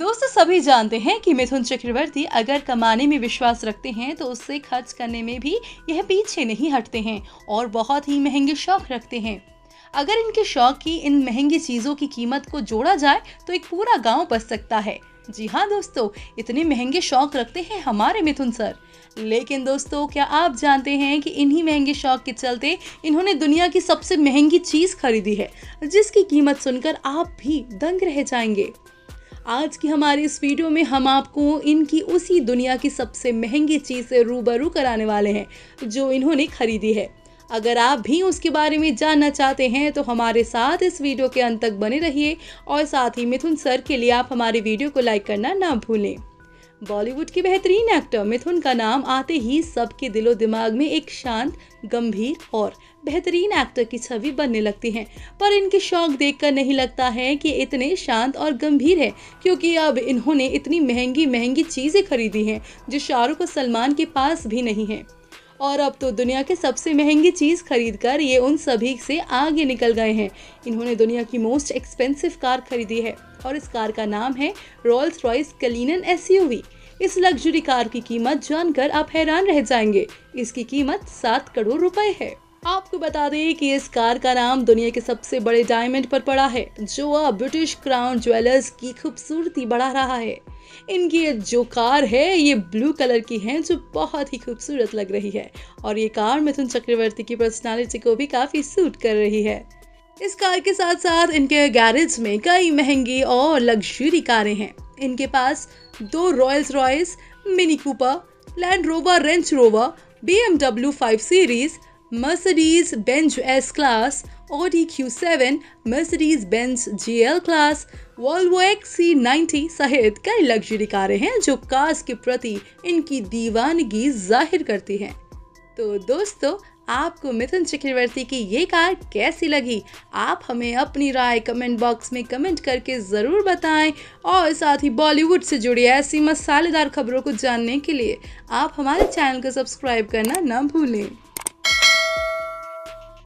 दोस्तों सभी जानते हैं कि मिथुन चक्रवर्ती अगर कमाने में विश्वास रखते हैं तो उससे खर्च करने में भी यह पीछे नहीं हटते हैं और बहुत ही महँगे शौक रखते हैं। अगर इनके शौक की इन महँगी चीज़ों की कीमत को जोड़ा जाए तो एक पूरा गाँव बच सकता है। जी हाँ दोस्तों, इतने महँगे शौक रखते हैं हमारे मिथुन सर। लेकिन दोस्तों, क्या आप जानते हैं कि इन्हीं महँगे शौक के चलते इन्होंने दुनिया की सबसे महँगी चीज़ खरीदी है, जिसकी कीमत सुनकर आप भी दंग रह जाएँगे? आज की हमारी इस वीडियो में हम आपको इनकी उसी दुनिया की सबसे महँगी चीज़ से रूबरू कराने वाले हैं, जो इन्होंने खरीदी है। अगर आप भी उसके बारे में जानना चाहते हैं तो हमारे साथ इस वीडियो के अंत तक बने रहिए और साथ ही मिथुन सर के लिए आप हमारी वीडियो को लाइक करना ना भूलें। बॉलीवुड के बेहतरीन एक्टर मिथुन का नाम आते ही सबके दिलो दिमाग में एक शांत, गंभीर और बेहतरीन एक्टर की छवि बनने लगती है। पर इनके शौक देखकर नहीं लगता है कि इतने शांत और गंभीर है, क्योंकि अब इन्होंने इतनी महँगी महँगी चीज़ें खरीदी हैं, जो शाहरुख और सलमान के पास भी नहीं है। और अब तो दुनिया के सबसे महँगी चीज़ खरीद कर ये उन सभी से आगे निकल गए हैं। इन्होंने दुनिया की मोस्ट एक्सपेंसिव कार खरीदी है और इस कार का नाम है रॉयल्स रॉयस कलीनन एस इस लग्जरी कार की कीमत जानकर आप हैरान रह जाएँगे। इसकी कीमत सात करोड़ रुपए है। आपको बता दें कि इस कार का नाम दुनिया के सबसे बड़े डायमंड पर पड़ा है, जो अब ब्रिटिश क्राउन ज्वेलर्स की खूबसूरती बढ़ा रहा है। इनकी जो कार है, ये ब्लू कलर की है, जो बहुत ही खूबसूरत लग रही है। और ये कार मिथुन चक्रवर्ती की पर्सनालिटी को भी काफ़ी सूट कर रही है। इस कार के साथ साथ इनके गैरेज में कई महँगी और लग्जरी कारें हैं। इनके पास दो Rolls Royce Mini Cooper Land Rover Range Rover BMW five series Mercedes Benz S class Audi Q7, Mercedes-Benz GL class Volvo XC90 सहित कई लग्जरी कारें हैं जो कार्स के प्रति इनकी दीवानगी ज़ाहिर करती हैं। तो दोस्तों आपको मिथुन चक्रवर्ती की ये कार कैसी लगी? आप हमें अपनी राय कमेंट बॉक्स में कमेंट करके ज़रूर बताएँ और साथ ही बॉलीवुड से जुड़ी ऐसी मसालेदार खबरों को जानने के लिए आप हमारे चैनल को सब्सक्राइब करना ना भूलें।